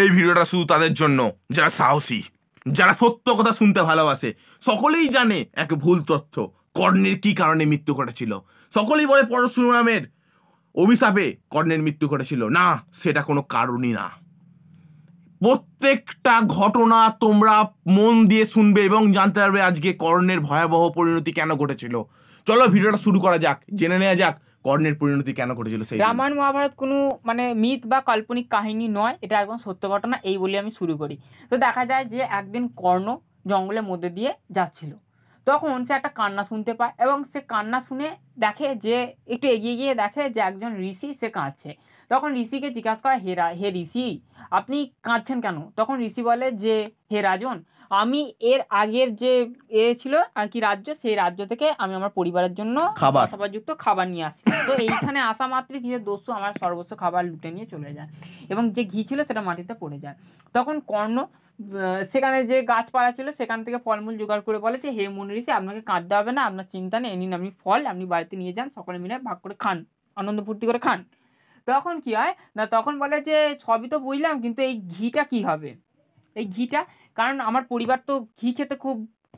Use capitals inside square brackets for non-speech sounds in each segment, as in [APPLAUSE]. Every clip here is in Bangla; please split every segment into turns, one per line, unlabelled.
এই ভিডিওটা শুধু তাদের জন্য। যারা সাহসী, যারা সত্য কথা শুনতে ভালোবাসে, সকলেই জানে এক ভুল তথ্য, কর্ণের কি কারণে মৃত্যু ঘটেছিল। সকলেই বলে পরশুরামের অভিশাপে কর্ণের মৃত্যু ঘটেছিল। না, সেটা কোনো কারণই না। প্রত্যেকটা ঘটনা তোমরা মন দিয়ে শুনবে এবং জানতে পারবে আজকে কর্ণের ভয়াবহ পরিণতি কেন ঘটেছিল। চলো ভিডিওটা শুরু করা যাক, জেনে নেওয়া যাক কর্ণের পরিণতি কেন ঘটেছিল সেই
রামায়ণ মহাভারত কোনো মানে মিথ বা কাল্পনিক কাহিনী নয়, এটা একদম সত্য ঘটনা, এই বলে আমি শুরু করি। তো দেখা যায় যে একদিন কর্ণ জঙ্গলের মধ্যে দিয়ে যাচ্ছিল। তখন সে একটা কান্না শুনতে পায় এবং সে কান্না শুনে দেখে যে, একটু এগিয়ে গিয়ে দেখে যে একজন ঋষি সে কাঁদছে। তখন ঋষিকে জিজ্ঞাসা করে, হে হে ঋষি, আপনি কাঁদছেন কেন? তখন ঋষি বলে যে, হে রাজন আমি এর আগের যে এ ছিল আর কি রাজ্য সেই রাজ্য থেকে আমি আমার পরিবারের জন্য
খাবার।
যুক্ত খাবার নিয়ে আসছি তো এইখানে আসা মাত্রই কিছু দস্যু আমার সর্বস্ব খাবার লুটে নিয়ে চলে যায় এবং যে ঘি ছিল সেটা মাটিতে পড়ে যায়। তখন কর্ণ সেখানে যে গাছপালা ছিল সেখান থেকে ফলমূল জোগাড় করে বলে যে হে মুনি ঋষি আপনাকে কাঁদতে হবে না আপনার চিন্তা নেই নিন আপনি ফল আপনি বাড়িতে নিয়ে যান সকলে মিলে ভাগ করে খান আনন্দ ফুর্তি করে খান। তখন কি হয়? না তখন বলে যে সবই তো বুঝলাম কিন্তু এই ঘিটা কি হবে? এই ঘিটা কারণ আমার পরিবার তো ঘি খেতে খুব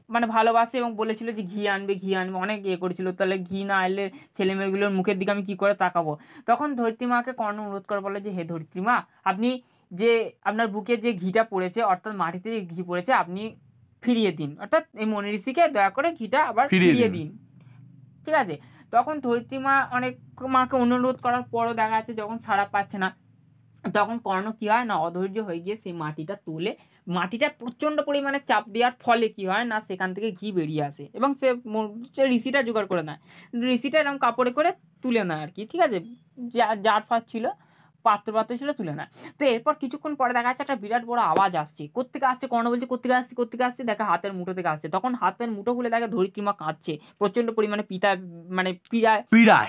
মানে ভালোবাসে এবং বলেছিল যে ঘি আনবে ঘি আনবে অনেক ইয়ে করেছিল। তাহলে ঘি না এলে ছেলে মেয়েগুলোর মুখের দিকে আমি কি করে তাকাবো? তখন ধরিত্রী মাকে কর্ণ অনুরোধ করে বলে যে হে ধরিত্রী মা আপনি যে আপনার বুকে যে ঘিটা পড়েছে অর্থাৎ মাটিতে যে ঘি পড়েছে আপনি ফিরিয়ে দিন। অর্থাৎ এই মনি ঋষিকে দয়া করে ঘিটা আবার
ফিরিয়ে। দিন।
ঠিক আছে? তখন ধরিত্রী মা অনেক মাকে অনুরোধ করার পরও দেখা যাচ্ছে যখন সাড়া পাচ্ছে না তখন কর্ণ কী হয় না অধৈর্য হয়ে গিয়ে সেই মাটিটা তুলে মাটিটা প্রচণ্ড পরিমাণে চাপ দেওয়ার ফলে কি হয় না, সেখান থেকে ঘি বেরিয়ে আসে এবং সে ঋষিটা জোগাড় করে নেয়। ঋষিটা এরকম কাপড়ে করে তুলে নেয় আর কি, ঠিক আছে? যা- যার ফার ছিল, পাত্র পাত্র ছিল, তুলে নেয়। তো এরপর কিছুক্ষণ পরে দেখা যাচ্ছে একটা বিরাট বড় আওয়াজ আসছে। কোত্থেকে আসছে, কর্ণ বলছে, কোত্থেকে আসছে কোথেকে আসছে? দেখা হাতের মুঠো থেকে আসছে। তখন হাতের মুঠো খুলে দেখে ধরিত্রীমা কাঁদছে। প্রচণ্ড পরিমাণে পিতা মানে পীড়ায়
পীড়ায়।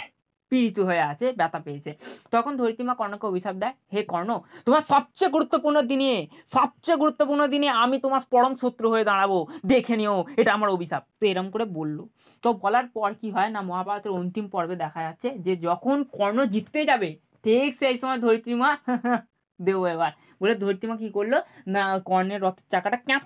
পীড়িত হয়ে আছে, ব্যথা পেয়েছে। তখন ধরিত্রীমা কর্ণকে অভিশাপ দেয়, হে কর্ণ, তোমার সবচেয়ে গুরুত্বপূর্ণ দিনে, সবচেয়ে গুরুত্বপূর্ণ দিনে আমি তোমার পরম শত্রু হয়ে দাঁড়াবো। দেখে নিও, এটা আমার অভিশাপ। তো এরম করে বলল। তো বলার পর কি হয় না, মহাভারতের অন্তিম পর্বে দেখা যাচ্ছে যে যখন কর্ণ জিততে যাবে, ঠিক সেই সময় ধরিত্রীমা [LAUGHS] দেবো এবার। বলে ধরিত্রীমা কি করল? না কর্ণের রথের চাকাটা ক্যাপ।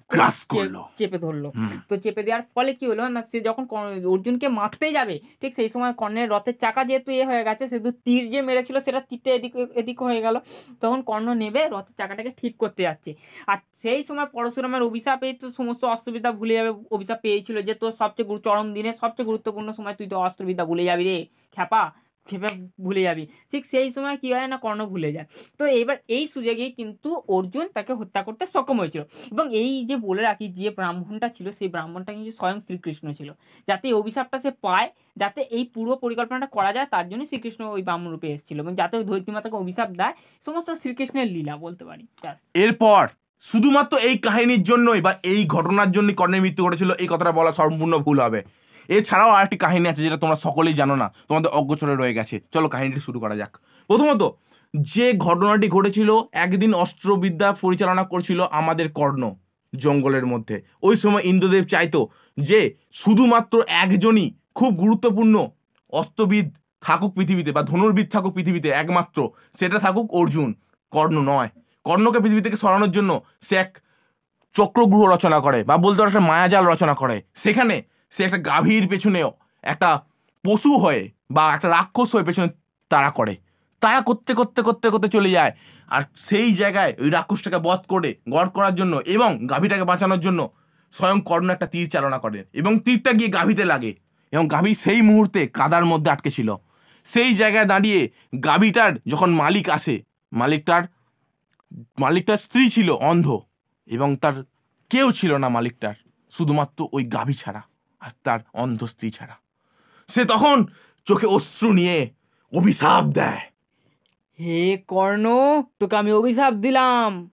চেপে ধরলো। তো চেপে দেওয়ার ফলে কি হলো? না সে যখন কর্ণ- অর্জুনকে মারতে যাবে ঠিক সেই সময় কর্ণের রথের চাকা যেহেতু এ হয়ে গেছে সেহেতু তীর যে মেরেছিল সেটা তীরটা এদিক এদিক হয়ে গেল। তখন কর্ণ নেবে রথের চাকাটাকে ঠিক করতে যাচ্ছে। আর সেই সময় পরশুরামের অভিশাপেই তো সমস্ত অস্ত্রবিদ্যা ভুলে যাবে। অভিশাপ পেয়েছিল যে তোর সবচেয়ে চরম দিনে সবচেয়ে গুরুত্বপূর্ণ সময় তুই তো অস্ত্রবিদ্যা ভুলে যাবি রে খ্যাপা। খেপে ভুলে যাবি। ঠিক সেই সময় কি হয় না, কর্ণ ভুলে যায়। তো এবার এই সুযোগেই কিন্তু অর্জুন তাকে হত্যা করতে সক্ষম হয়েছিল। এবং এই যে বলে রাখি, যে ব্রাহ্মণটা ছিল, সেই ব্রাহ্মণটা কিন্তু স্বয়ং শ্রীকৃষ্ণ ছিল। যাতে এই অভিশাপটা সে পায়, যাতে এই পুরো পরিকল্পনাটা করা যায়, তার জন্য শ্রীকৃষ্ণ ওই ব্রাহ্মণ রূপে এসেছিল। এবং যাতে ওই ধরিত্রী মাতাকে অভিশাপ দেয়, সমস্ত শ্রীকৃষ্ণের লীলা বলতে পারি।
এরপর শুধুমাত্র এই কাহিনীর জন্যই বা এই ঘটনার জন্যই কর্ণের মৃত্যু ঘটেছিল, এই কথাটা বলা সম্পূর্ণ ভুল হবে। এছাড়াও আরেকটি কাহিনী আছে যেটা তোমরা সকলেই জানো না, তোমাদের অগ্রচরে রয়ে গেছে। চলো কাহিনীটি শুরু করা যাক। প্রথমত, যে ঘটনাটি ঘটেছিল, একদিন অস্ত্রবিদ্যা পরিচালনা করছিল আমাদের কর্ণ জঙ্গলের মধ্যে। ওই সময় ইন্দ্রদেব চাইতো যে শুধুমাত্র একজনই খুব গুরুত্বপূর্ণ অস্ত্রবিদ থাকুক পৃথিবীতে বা ধনুর্বিদ থাকুক পৃথিবীতে, একমাত্র সেটা থাকুক অর্জুন, কর্ণ নয়। কর্ণকে পৃথিবী থেকে সরানোর জন্য সে এক চক্রগ্রহ রচনা করে বা বলতে পারো একটা মায়াজাল রচনা করে। সেখানে সে একটা গাভীর পেছনেও একটা পশু হয়ে বা একটা রাক্ষস হয়ে পেছনে তারা করে। তারা করতে করতে করতে করতে চলে যায়। আর সেই জায়গায় ওই রাক্ষসটাকে বধ করে গড় করার জন্য এবং গাভীটাকে বাঁচানোর জন্য স্বয়ং কর্ণ একটা তীর চালনা করে এবং তীরটা গিয়ে গাভীতে লাগে এবং গাভী সেই মুহূর্তে কাদার মধ্যে আটকে ছিল। সেই জায়গায় দাঁড়িয়ে গাভীটার যখন মালিক আসে, মালিকটার মালিকটার স্ত্রী ছিল অন্ধ এবং তার কেউ ছিল না মালিকটার, শুধুমাত্র ওই গাভী ছাড়া। আর তার অন্ধ স্ত্রী ছাড়া। সে তখন চোখে অশ্রু নিয়ে অভিশাপ দেয়।
হে কর্ণ তোকে আমি অভিশাপ দিলাম।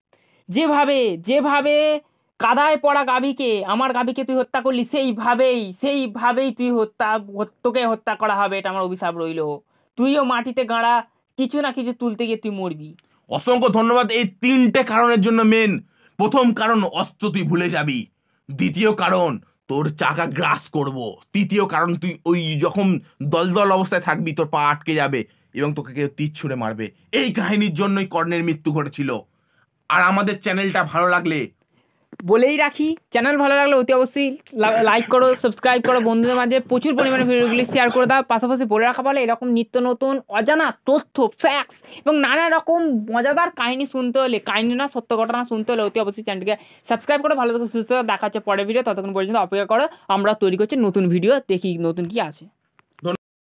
যেভাবে যেভাবে কাদায় পড়া গাবিকে আমার গাবিকে তুই হত্যা করলি সেইভাবেই সেইভাবেই তুই হত্যা হত- তোকে হত্যা করা হবে এটা আমার অভিশাপ রইল। তুইও মাটিতে গাঁড়া কিছু না কিছু তুলতে গিয়ে তুই মরবি।
অসংখ্য ধন্যবাদ এই তিনটে কারণের জন্য মেন। প্রথম কারণ অস্ত্র তুই ভুলে যাবি। দ্বিতীয় কারণ তোর চাকা গ্রাস করব। তৃতীয় কারণ, তুই ওই যখন দলদল অবস্থায় থাকবি, তোর পা আটকে যাবে এবং তোকে কেউ তীর ছুঁড়ে মারবে। এই কাহিনীর জন্যই কর্ণের মৃত্যু ঘটেছিল। আর আমাদের চ্যানেলটা ভালো লাগলে
বলেই রাখি চ্যানেল ভালো লাগলে অতি অবশ্যই লাইক করো সাবস্ক্রাইব করো। বন্ধুদের মাঝে প্রচুর পরিমাণে ভিডিওগুলি শেয়ার করে দাও। পাশাপাশি বলে রাখা বলে, এরকম নিত্য নতুন অজানা তথ্য ফ্যাক্টস এবং নানা রকম মজাদার কাহিনী শুনতে হলে, কাহিনী না, সত্য ঘটনা শুনতে হলে অতি অবশ্যই চ্যানেলকে সাবস্ক্রাইব করে। ভালো থেকে, সুস্থ। দেখা হচ্ছে পরের ভিডিও ততক্ষণ পর্যন্ত অপেক্ষা করো। আমরা তৈরি করছি নতুন ভিডিও দেখি নতুন কি আছে।